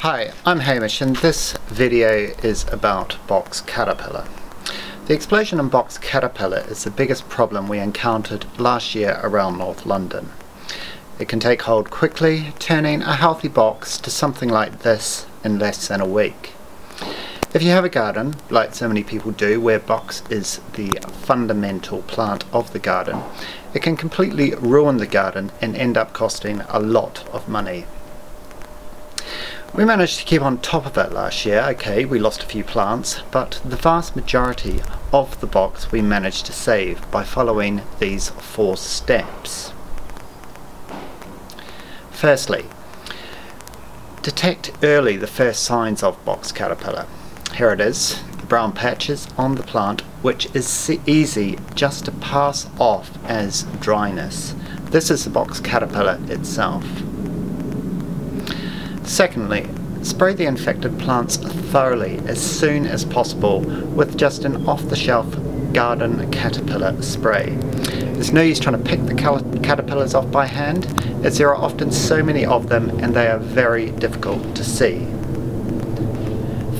Hi, I'm Hamish and this video is about box caterpillar. The explosion in box caterpillar is the biggest problem we encountered last year around North London. It can take hold quickly, turning a healthy box to something like this in less than a week. If you have a garden, like so many people do, where box is the fundamental plant of the garden, it can completely ruin the garden and end up costing a lot of money. We managed to keep on top of it last year. Okay, we lost a few plants, but the vast majority of the box we managed to save by following these four steps. Firstly, detect early the first signs of box caterpillar. Here it is, the brown patches on the plant, which is easy just to pass off as dryness. This is the box caterpillar itself. Secondly, spray the infected plants thoroughly as soon as possible with just an off-the-shelf garden caterpillar spray. There's no use trying to pick the caterpillars off by hand as there are often so many of them and they are very difficult to see.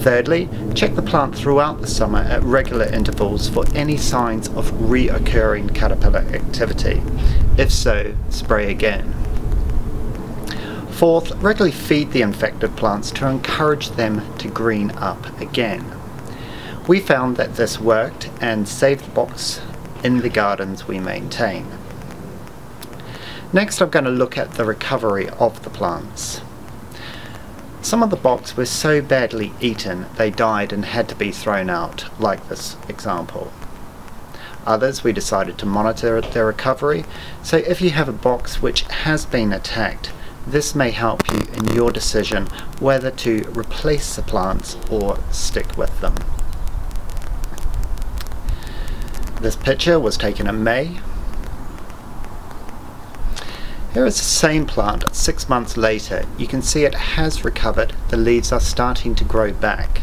Thirdly, check the plant throughout the summer at regular intervals for any signs of reoccurring caterpillar activity. If so, spray again. Fourth, regularly feed the infected plants to encourage them to green up again. We found that this worked and saved the box in the gardens we maintain. Next I'm going to look at the recovery of the plants. Some of the box were so badly eaten they died and had to be thrown out, like this example. Others we decided to monitor their recovery, so if you have a box which has been attacked, this may help you in your decision whether to replace the plants or stick with them. This picture was taken in May. Here is the same plant six months later. You can see it has recovered. The leaves are starting to grow back.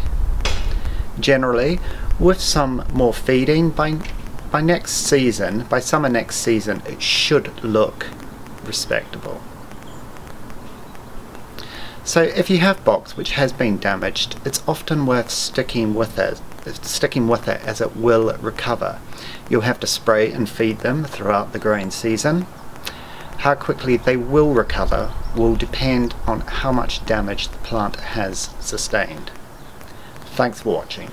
Generally, with some more feeding, by, by next season, by summer next season, it should look respectable. So if you have box which has been damaged, it's often worth sticking with it, sticking with it as it will recover. You'll have to spray and feed them throughout the growing season. How quickly they will recover will depend on how much damage the plant has sustained. Thanks for watching.